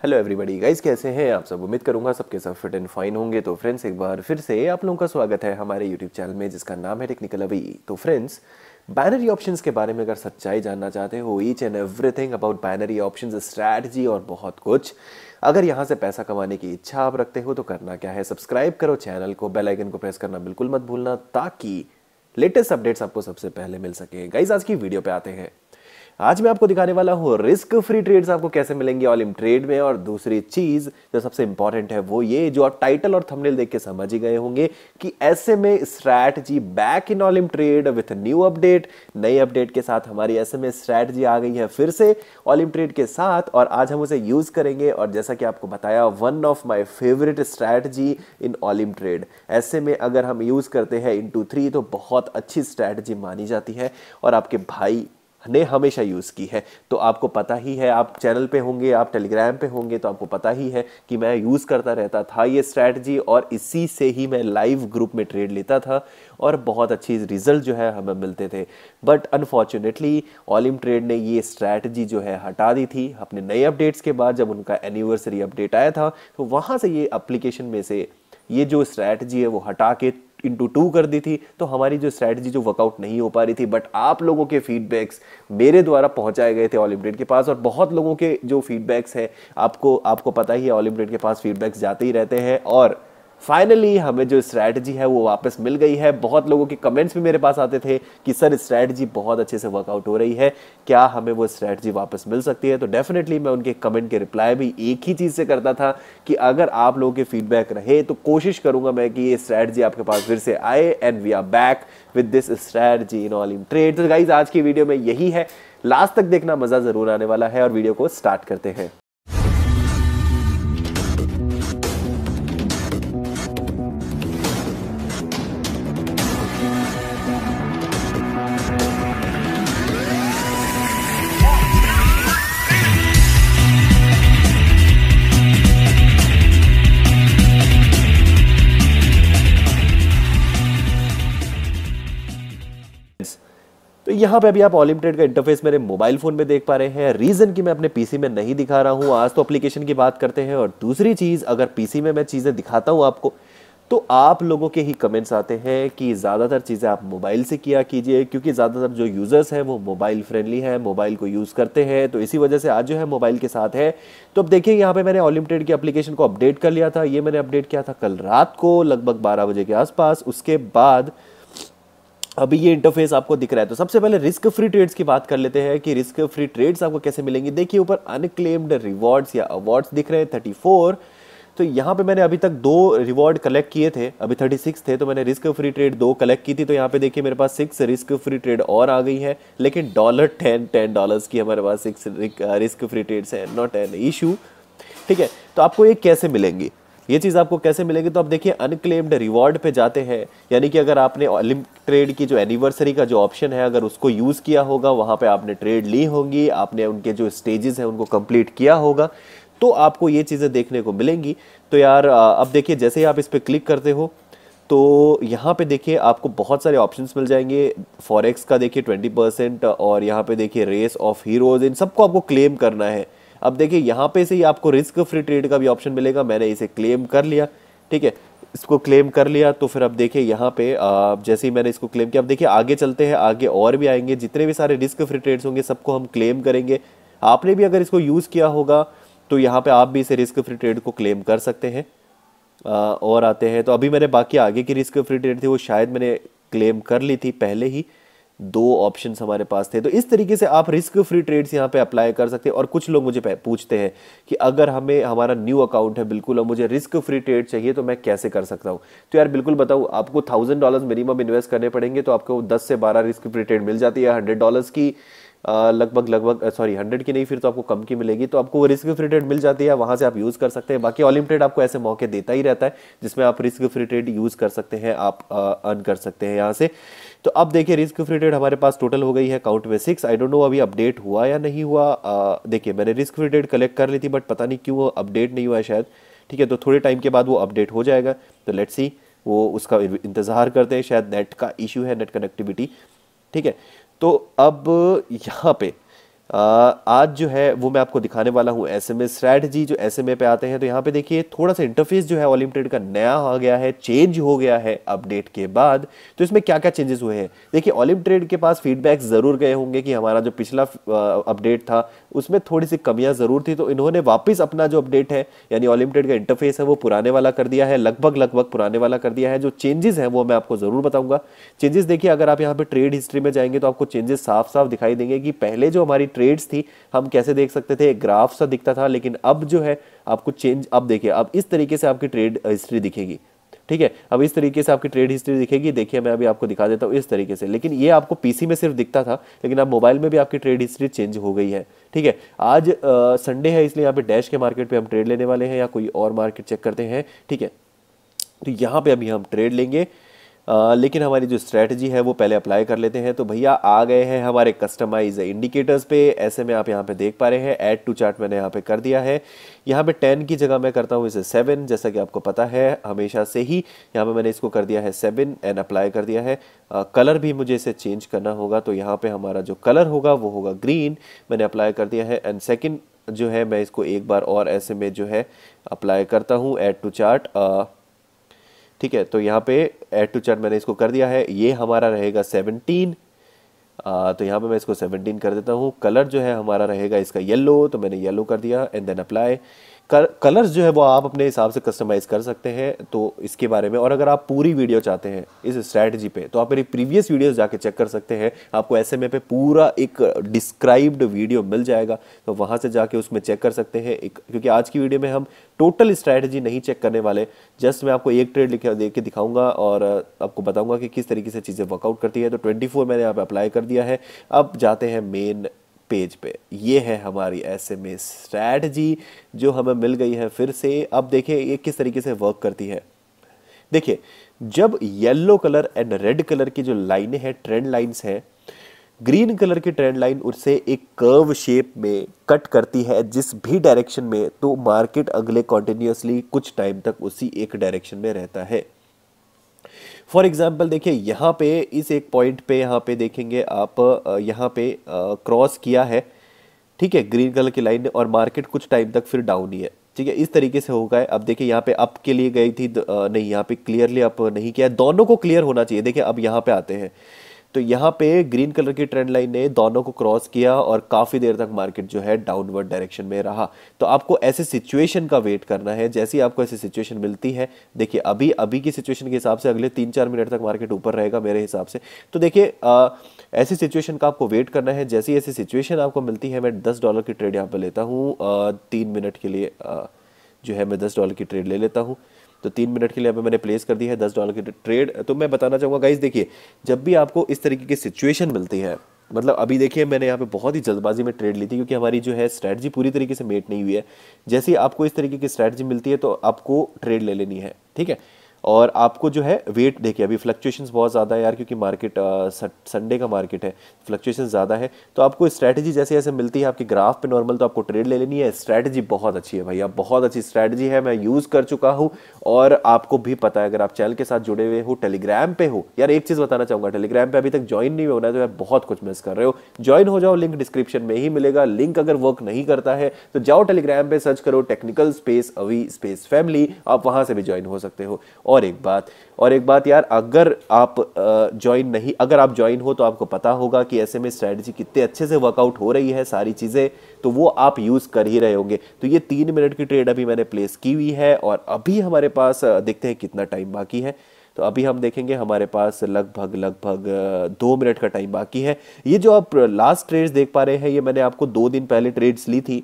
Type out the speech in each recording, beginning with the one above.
Hello everybody guys कैसे हैं? आप सब उम्मीद करूँगा सबके सब फिट एंड फाइन होंगे। तो फ्रेंड्स एक बार फिर से आप लोगों का स्वागत है हमारे यूट्यूब चैनल में, जिसका नाम है टेक्निकल अभी तो फ्रेंड्स बैनरी ऑप्शंस के बारे में अगर सच्चाई जानना चाहते हो each and everything about binary options strategy और बहुत कुछ, अगर यहाँ से पैसा कमाने की इच्छा आप रखते हो तो करना क्या है? सब्सक्राइब करो चैनल को बेल आइकन को प्रेस करना बिल्कुल मत भूलना, ताकि लेटेस्ट अपडेट्स आपको सबसे पहले मिल सके। गाइज़ आज की वीडियो पे आते हैं। आज मैं आपको दिखाने वाला हूँ रिस्क फ्री ट्रेड्स आपको कैसे मिलेंगे ऑल इन ट्रेड में और दूसरी चीज़ जो सबसे इंपॉर्टेंट है वो ये जो आप टाइटल और थंबनेल देख के समझ ही गए होंगे कि ऐसे में strategy back in all in trade with new update नई अपडेट के साथ हमारी ऐसे में स्ट्रैटेजी आ गई है फिर से ऑल इन ट्रेड के साथ और आज हम उसे यूज़ करेंगे और जैसा कि आपको बताया one of my favourite strategy in all in trade ऐसे में अगर हम यूज़ करते हैं इन टू थ्री तो बहुत अच्छी स्ट्रैटेजी मानी जाती है और आपके भाई ने हमेशा यूज़ की है। तो आपको पता ही है, आप चैनल पे होंगे, आप टेलीग्राम पे होंगे तो आपको पता ही है कि मैं यूज़ करता रहता था ये स्ट्रैटेजी और इसी से ही मैं लाइव ग्रुप में ट्रेड लेता था और बहुत अच्छी रिज़ल्ट जो है हमें मिलते थे। बट अनफॉर्चुनेटली ऑलिम ट्रेड ने ये स्ट्रैटेजी जो है हटा दी थी। अपने नए अपडेट्स के बाद जब उनका एनिवर्सरी अपडेट आया था तो वहाँ से ये अप्लीकेशन में से ये जो स्ट्रैटेजी है वो हटा के इंटू टू कर दी थी तो हमारी जो स्ट्रैटेजी जो वर्कआउट नहीं हो पा रही थी बट आप लोगों के फीडबैक्स मेरे द्वारा पहुँचाए गए थे ऑलिम्पियड के पास, और बहुत लोगों के जो फीडबैक्स है, आपको आपको पता ही है ऑलिम्पियड के पास फीडबैक्स जाते ही रहते हैं, और फाइनली हमें जो स्ट्रैटेजी है, वो वापस मिल गई है। बहुत लोगों के कमेंट्स भी मेरे पास आते थे कि, सर स्ट्रैटेजी बहुत अच्छे से वर्कआउट हो रही है। क्या हमें वो स्ट्रैटेजी वापस मिल सकती है? तो डेफिनेटली मैं उनके कमेंट के रिप्लाई भी एक ही चीज़ से करता था कि, अगर आप लोगों के फीडबैक रहे तो कोशिश करूँगा मैं कि ये स्ट्रैटेजी आपके पास फिर से आए and we are back with this strategy in all in trade तो गाइज़ आज की वीडियो में यही है। लास्ट तक देखना मज़ा ज़रूर आने वाला है और वीडियो को स्टार्ट करते हैं। यहाँ पे अभी आप ऑलिम्प्रेड का इंटरफेस मेरे मोबाइल फ़ोन में देख पा रहे हैं। रीजन की मैं अपने पीसी में नहीं दिखा रहा हूँ, आज तो एप्लीकेशन की बात करते हैं। और दूसरी चीज़, अगर पीसी में मैं चीज़ें दिखाता हूँ आपको तो आप लोगों के ही कमेंट्स आते हैं कि ज़्यादातर चीज़ें आप मोबाइल से किया कीजिए, क्योंकि ज़्यादातर जो यूज़र्स हैं वो मोबाइल फ्रेंडली है मोबाइल को यूज़ करते हैं। तो इसी वजह से आज जो है मोबाइल के साथ है। तो अब देखिए, यहाँ पे मैंने ऑलिम्पियड की एप्लीकेशन को अपडेट कर लिया था। ये मैंने अपडेट किया था कल रात को, लगभग बारह बजे के आसपास। उसके बाद अभी ये इंटरफेस आपको दिख रहा है तो सबसे पहले रिस्क फ्री ट्रेड्स की बात कर लेते हैं कि रिस्क फ्री ट्रेड्स आपको कैसे मिलेंगे। देखिए, ऊपर अनक्लेम्ड रिवॉर्ड्स या अवार्ड्स दिख रहे हैं थर्टी फोर तो यहाँ पे मैंने अभी तक दो रिवॉर्ड कलेक्ट किए थे, अभी थर्टी सिक्स थे तो मैंने रिस्क फ्री ट्रेड दो कलेक्ट की थी तो यहाँ पे देखिए मेरे पास सिक्स रिस्क फ्री ट्रेड और आ गई है, लेकिन डॉलर टेन टेन डॉलर्स की हमारे पास सिक्स रिस्क फ्री ट्रेड्स है नॉट एन इशू ठीक है तो आपको ये कैसे मिलेंगी? ये चीज़ आपको कैसे मिलेगी? तो आप देखिए अनक्लेम्ड रिवॉर्ड पे जाते हैं, यानी कि अगर आपने ट्रेड की जो एनिवर्सरी का जो ऑप्शन है, अगर उसको यूज़ किया होगा, वहाँ पे आपने ट्रेड ली होगी, आपने उनके जो स्टेजेस हैं, उनको कंप्लीट किया होगा तो आपको ये चीज़ें देखने को मिलेंगी। तो यार अब देखिए, जैसे ही आप इस पर क्लिक करते हो तो यहाँ पे देखिए, आपको बहुत सारे ऑप्शंस मिल जाएँगे। फॉरेक्स का देखिए ट्वेंटी परसेंट और यहाँ पे देखिए रेस ऑफ़ हीरोज इन सबको आपको क्लेम करना है। अब देखिए, यहाँ पे से ही आपको रिस्क फ्री ट्रेड का भी ऑप्शन मिलेगा, मैंने इसे क्लेम कर लिया, ठीक है? इसको क्लेम कर लिया तो फिर अब देखिए यहाँ पे जैसे ही मैंने इसको क्लेम किया, अब देखिए आगे चलते हैं, आगे और भी आएँगे, जितने भी सारे रिस्क फ्री ट्रेड्स होंगे, सबको हम क्लेम करेंगे। आपने भी अगर इसको यूज़ किया होगा तो यहाँ पे आप भी इसे रिस्क फ्री ट्रेड को क्लेम कर सकते हैं। और आते हैं तो अभी मैंने बाकी आगे की रिस्क फ्री ट्रेड थी, वो शायद मैंने क्लेम कर ली थी पहले ही। दो ऑप्शन हमारे पास थे। तो इस तरीके से आप रिस्क फ्री ट्रेड्स यहाँ पे अप्लाई कर सकते हैं। और कुछ लोग मुझे पूछते हैं कि अगर हमें, हमारा न्यू अकाउंट है, बिल्कुल, और मुझे रिस्क फ्री ट्रेड चाहिए तो मैं कैसे कर सकता हूँ? तो यार, बिल्कुल बताऊँ, आपको थाउज़ेंड डॉलर मिनिमम इन्वेस्ट करने पड़ेंगे तो आपको दस से बारह रिस्क फ्री ट्रेड मिल जाती है। हंड्रेड डॉलर की लगभग लगभग सॉरी हंड्रेड की नहीं, फिर तो आपको कम की मिलेगी। तो आपको वो रिस्क फ्री ट्रेड मिल जाती है, वहाँ से आप यूज़ कर सकते हैं। बाकी ऑलिम ट्रेड आपको ऐसे मौके देता ही रहता है, जिसमें आप रिस्क फ्री ट्रेड यूज़ कर सकते हैं, आप अर्न कर सकते हैं यहाँ से। तो अब देखिए रिस्क फ्री ट्रेड हमारे पास टोटल हो गई है काउंट में सिक्स आई डोंट नो अभी अपडेट हुआ या नहीं हुआ। देखिए, मैंने रिस्क फ्री ट्रेड कलेक्ट कर ली थी बट पता नहीं क्यों वो अपडेट नहीं हुआ है शायद। ठीक है तो थोड़े टाइम के बाद वो अपडेट हो जाएगा। तो लेट्स सी वो उसका इंतज़ार करते हैं, शायद नेट का इशू है नेट कनेक्टिविटी ठीक है तो अब यहाँ पे आज जो है वो मैं आपको दिखाने वाला हूँ एस एम स्ट्रैटी जो एस एम ए पे आते हैं। तो यहाँ पे देखिए, थोड़ा सा इंटरफेस जो है ओलिम्प्टेड का नया आ गया है चेंज हो गया है अपडेट के बाद। तो इसमें क्या क्या चेंजेस हुए हैं? देखिए ओलिम्प्टेड के पास फीडबैक ज़रूर गए होंगे कि हमारा जो पिछला अपडेट था, उसमें थोड़ी सी कमियाँ ज़रूर थी। तो इन्होंने वापस अपना जो अपडेट है, यानी ओलिम्प्टेड का इंटरफेस है, वो पुराने वाला कर दिया है, लगभग लगभग पुराने वाला कर दिया है। जो चेंजेस हैं, वो मैं आपको ज़रूर बताऊँगा। चेंजेस देखिए, अगर आप यहाँ पर ट्रेड हिस्ट्री में जाएँगे तो आपको चेंजेस साफ़ साफ़ दिखाई देंगे कि पहले जो हमारी ट्रेड्स थी, हम कैसे देख सकते थे? ग्राफ सा दिखता था, लेकिन अब जो है, आपको चेंज अब देखिए, अब इस तरीके से आपकी ट्रेड हिस्ट्री दिखेगी। ठीक है? अब इस तरीके से आपकी ट्रेड हिस्ट्री दिखेगी। देखिए, मैं अभी आपको दिखा देता हूँ इस तरीके से। लेकिन ये आपको पीसी में सिर्फ़ दिखता था, लेकिन अब मोबाइल में भी आपकी ट्रेड हिस्ट्री चेंज हो गई है। ठीक है? आज संडे है, इसलिए यहाँ पे डैश के मार्केट पे हम ट्रेड लेने वाले हैं या कोई और मार्केट चेक करते हैं। ठीक है? तो यहाँ पे अभी हम ट्रेड लेंगे। लेकिन हमारी जो स्ट्रैटेजी है वो पहले अप्लाई कर लेते हैं। तो भैया आ गए हैं हमारे कस्टमाइज इंडिकेटर्स पे। ऐसे में आप यहाँ पे देख पा रहे हैं। ऐड टू चार्ट मैंने यहाँ पे कर दिया है। यहाँ पे टेन की जगह मैं करता हूँ इसे सेवन जैसा कि आपको पता है हमेशा से ही यहाँ पे मैंने इसको कर दिया है सेवन एंड अप्लाई कर दिया है। आ, कलर भी मुझे इसे चेंज करना होगा। तो यहाँ पर हमारा जो कलर होगा वो होगा ग्रीन मैंने अप्लाई कर दिया है। एंड सेकेंड जो है मैं इसको एक बार और ऐसे में जो है अप्लाई करता हूँ। एड टू चार्ट ठीक है तो यहाँ पे एड टू चार्ट मैंने इसको कर दिया है, ये हमारा रहेगा सेवनटीन तो यहाँ पे मैं इसको सेवनटीन कर देता हूँ कलर जो है हमारा रहेगा इसका येलो तो मैंने येलो कर दिया एंड देन अप्लाई कलर्स जो है वो आप अपने हिसाब से कस्टमाइज़ कर सकते हैं तो इसके बारे में, और अगर आप पूरी वीडियो चाहते हैं इस स्ट्रैटेजी पे तो आप मेरी प्रीवियस वीडियोस जाके चेक कर सकते हैं। आपको ऐसे में पे पूरा एक डिस्क्राइब्ड वीडियो मिल जाएगा तो वहाँ से जाके उसमें चेक कर सकते हैं। एक, क्योंकि आज की वीडियो में हम टोटल स्ट्रैटेजी नहीं चेक करने वाले। जस्ट मैं आपको एक ट्रेड लिखे, देख के दिखाऊँगा और आपको बताऊँगा कि किस तरीके से चीज़ें वर्कआउट करती है। तो ट्वेंटी मैंने यहाँ पे अप्लाई कर दिया है। अब जाते हैं मेन पेज पे। ये है हमारी एस एम स्ट्रैटी जो हमें मिल गई है फिर से। अब देखिए ये किस तरीके से वर्क करती है। देखिए, जब yellow colour and red colour की जो लाइनें हैं ट्रेंड लाइंस हैं ग्रीन कलर की ट्रेंड लाइन उससे एक कर्व शेप में कट करती है जिस भी डायरेक्शन में तो मार्केट अगले कॉन्टिन्यूसली कुछ टाइम तक उसी एक डायरेक्शन में रहता है। फॉर एग्ज़ाम्पल देखिए, यहाँ पे, इस एक पॉइंट पे यहाँ पे देखेंगे आप यहाँ पे क्रॉस किया है। ठीक है ग्रीन कलर की लाइन और मार्केट कुछ टाइम तक फिर डाउन ही है। ठीक है, इस तरीके से होगा अब देखिए, यहाँ पे अप के लिए गई थी नहीं, यहाँ पे क्लियरली अप नहीं किया दोनों को क्लियर होना चाहिए। देखिए, अब यहाँ पे आते हैं। तो यहाँ पे ग्रीन कलर की ट्रेंड लाइन ने दोनों को क्रॉस किया और काफ़ी देर तक मार्केट जो है डाउनवर्ड डायरेक्शन में रहा। तो आपको ऐसे सिचुएशन का वेट करना है, जैसे आपको ऐसी सिचुएशन मिलती है, देखिए अभी अभी की सिचुएशन के हिसाब से अगले तीन चार मिनट तक मार्केट ऊपर रहेगा मेरे हिसाब से। तो देखिए ऐसी सिचुएशन का आपको वेट करना है, जैसी ऐसी सिचुएशन आपको मिलती है, मैं दस डॉलर की ट्रेड यहाँ पर लेता हूँ तीन मिनट के लिए जो है मैं दस डॉलर की ट्रेड ले लेता हूँ। तो तीन मिनट के लिए मैंने प्लेस कर दी है, दस डॉलर की ट्रेड तो मैं बताना चाहूँगा गाइज़ देखिए, जब भी आपको इस तरीके की सिचुएशन मिलती है मतलब अभी देखिए, मैंने यहाँ पे बहुत ही जल्दबाजी में ट्रेड ली थी, क्योंकि हमारी जो है स्ट्रैटजी पूरी तरीके से मेट नहीं हुई है। जैसे ही आपको इस तरीके की स्ट्रैटजी मिलती है तो आपको ट्रेड ले लेनी है, ठीक है? और आपको जो है वेट देखिए, अभी फ्लक्चुएशंस बहुत ज़्यादा है यार, क्योंकि मार्केट संडे का मार्केट है फ्लक्चुएशन ज़्यादा है। तो आपको स्ट्रैटेजी जैसे जैसे मिलती है, आपके ग्राफ पे नॉर्मल तो आपको ट्रेड ले लेनी है। स्ट्रैटेजी बहुत अच्छी है भैया, बहुत अच्छी स्ट्रैटेजी है। मैं यूज़ कर चुका हूँ और आपको भी पता है, अगर आप चैनल के साथ जुड़े हुए हो टेलीग्राम पे हो, यार एक चीज़ बताना चाहूँगा टेलीग्राम पे अभी तक ज्वाइन नहीं होना है तो यार बहुत कुछ मिस कर रहे हो। ज्वाइन हो जाओ लिंक डिस्क्रिप्शन में ही मिलेगा। लिंक अगर वर्क नहीं करता है तो जाओ टेलीग्राम पर सर्च करो technical space Avi space family आप वहाँ से भी ज्वाइन हो सकते हो। और एक बात, और एक बात यार, अगर आप ज्वाइन नहीं, अगर आप ज्वाइन हो तो आपको पता होगा कि ऐसे में स्ट्रैटेजी कितने अच्छे से वर्कआउट हो रही है सारी चीज़ें तो वो आप यूज़ कर ही रहे होंगे। तो ये तीन मिनट की ट्रेड अभी मैंने प्लेस की हुई है और अभी हमारे पास देखते हैं कितना टाइम बाकी है। तो अभी हम देखेंगे हमारे पास लगभग लगभग दो मिनट का टाइम बाकी है। ये जो आप लास्ट ट्रेड्स देख पा रहे हैं, ये मैंने आपको दो दिन पहले ट्रेड्स ली थी।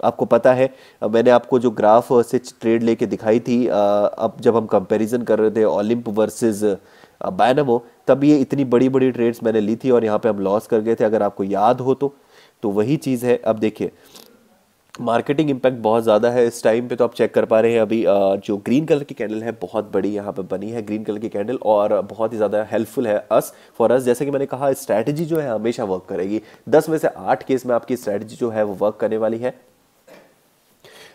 आपको पता है मैंने आपको जो ग्राफ से ट्रेड लेके दिखाई थी अब जब हम कंपैरिजन कर रहे थे ओलंप वर्सेस बैनमो तब ये इतनी बड़ी बड़ी ट्रेड्स मैंने ली थी और यहाँ पे हम लॉस कर गए थे, अगर आपको याद हो तो। तो वही चीज़ है, अब देखिए मार्केटिंग इम्पैक्ट बहुत ज़्यादा है इस टाइम पे तो आप चेक कर पा रहे हैं अभी जो ग्रीन कलर की कैंडल है, बहुत बड़ी यहाँ पे बनी है ग्रीन कलर की कैंडल और बहुत ही ज़्यादा हेल्पफुल है अस फॉर अस जैसे कि मैंने कहा स्ट्रैटेजी जो है, हमेशा वर्क करेगी। दस में से आठ केस में आपकी स्ट्रैटेजी जो है, वो वर्क करने वाली है।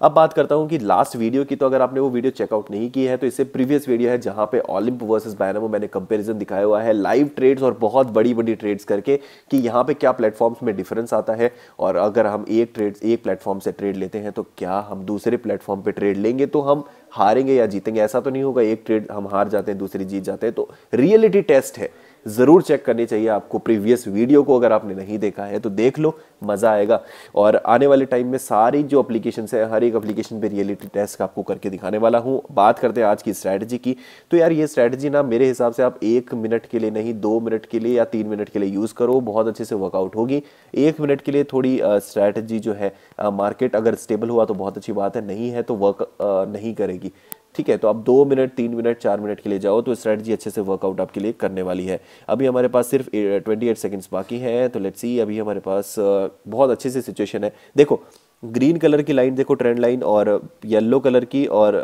अब बात करता हूँ कि लास्ट वीडियो की तो अगर आपने वो वीडियो चेकआउट नहीं की है तो इससे प्रीवियस वीडियो है जहाँ पे ओलंप वर्सेस बायनामो मैंने कंपेरिजन दिखाया हुआ है लाइव ट्रेड्स और बहुत बड़ी बड़ी ट्रेड्स करके कि यहाँ पे क्या प्लेटफॉर्म्स में डिफरेंस आता है और अगर हम एक ट्रेड एक प्लेटफॉर्म से ट्रेड लेते हैं तो क्या हम दूसरे प्लेटफॉर्म पर ट्रेड लेंगे तो हम हारेंगे या जीतेंगे? ऐसा तो नहीं होगा, एक ट्रेड हम हार जाते हैं, दूसरी जीत जाते हैं तो रियलिटी टेस्ट है। ज़रूर चेक करनी चाहिए आपको। प्रीवियस वीडियो को अगर आपने नहीं देखा है तो देख लो, मज़ा आएगा। और आने वाले टाइम में सारी जो अप्लीकेशन है, हर एक अप्लीकेशन पे रियलिटी टेस्ट आपको करके दिखाने वाला हूँ। बात करते हैं आज की स्ट्रैटेजी की। तो यार, ये स्ट्रैटेजी ना मेरे हिसाब से आप एक मिनट के लिए नहीं, दो मिनट के लिए या तीन मिनट के लिए यूज़ करो। बहुत अच्छे से वर्कआउट होगी। एक मिनट के लिए थोड़ी स्ट्रैटेजी जो है मार्केट अगर स्टेबल हुआ तो बहुत अच्छी बात है, नहीं है तो वर्क नहीं करेगी। ठीक है तो आप दो मिनट तीन मिनट चार मिनट के लिए जाओ तो स्ट्रेटजी अच्छे से वर्कआउट आपके लिए करने वाली है। अभी हमारे पास सिर्फ़ ट्वेंटी एट सेकेंड्स बाकी है तो लेट्स सी अभी हमारे पास बहुत अच्छे से सिचुएशन है। देखो ग्रीन कलर की लाइन देखो ट्रेंड लाइन और येलो कलर की और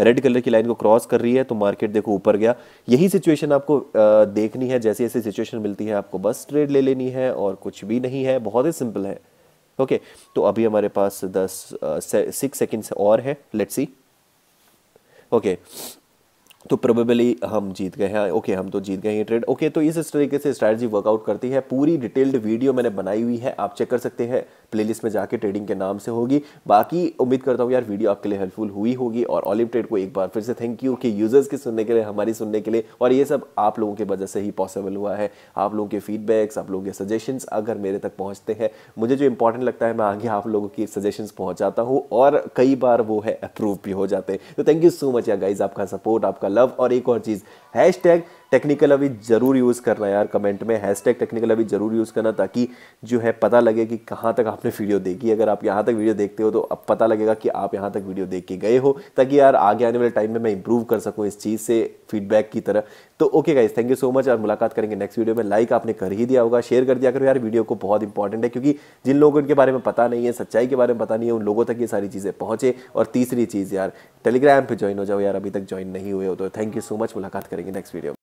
रेड कलर की लाइन को क्रॉस कर रही है तो मार्केट देखो ऊपर गया। यही सिचुएशन आपको आ, देखनी है जैसी ऐसी सिचुएशन मिलती है आपको बस ट्रेड ले लेनी है और कुछ भी नहीं है बहुत ही सिंपल है। ओके तो अभी हमारे पास दस सिक्स सेकेंड्स और है लेट्स सी ओके तो प्रोबेबली हम जीत गए हैं। ओके हम तो जीत गए हैं ट्रेड ओके तो इस तरीके से स्ट्रैटेजी वर्कआउट करती है। पूरी डिटेल्ड वीडियो मैंने बनाई हुई है, आप चेक कर सकते हैं। प्लेलिस्ट में जाके ट्रेडिंग के नाम से होगी। बाकी उम्मीद करता हूँ यार वीडियो आपके लिए हेल्पफुल हुई होगी और ऑलिव ट्रेड को एक बार फिर से थैंक यू कि यूज़र्स के सुनने के लिए, हमारी सुनने के लिए और ये सब आप लोगों की वजह से ही पॉसिबल हुआ है। आप लोगों के फीडबैक्स आप लोगों के सजेशंस अगर मेरे तक पहुँचते हैं, मुझे जो इंपॉर्टेंट लगता है, मैं आगे आप लोगों की सजेशंस पहुँचाता हूँ और कई बार वो है अप्रूव भी हो जाते हैं। तो थैंक यू सो मच यार गाइज़ आपका सपोर्ट आपका लव और एक और चीज़। हैश टैग टेक्निकल अभी ज़रूर यूज़ करना यार कमेंट में हैशटैग टेक्निकल अभी ज़रूर यूज़ करना ताकि जो है पता लगे कि कहाँ तक आपने वीडियो देखी। अगर आप यहाँ तक वीडियो देखते हो तो अब पता लगेगा कि आप यहाँ तक वीडियो देख के गए हो, ताकि यार आगे आने वाले टाइम में मैं इंप्रूव कर सकूँ इस चीज़ से फीडबैक की तरह। तो okay guys thank you so much और मुलाकात करेंगे नेक्स्ट वीडियो में। लाइक आपने कर ही दिया होगा शेयर कर दिया करो यार वीडियो को बहुत इंपॉर्टेंट है, क्योंकि जिन लोगों के बारे में पता नहीं है, सच्चाई के बारे में पता नहीं है, उन लोगों तक ये सारी चीज़ें पहुँचे। और तीसरी चीज़ यार टेलीग्राम पर ज्वाइन हो जाओ यार, अभी तक ज्वाइन नहीं हुए हो तो थैंक यू सो मच मुलाकात करेंगे नेक्स्ट वीडियो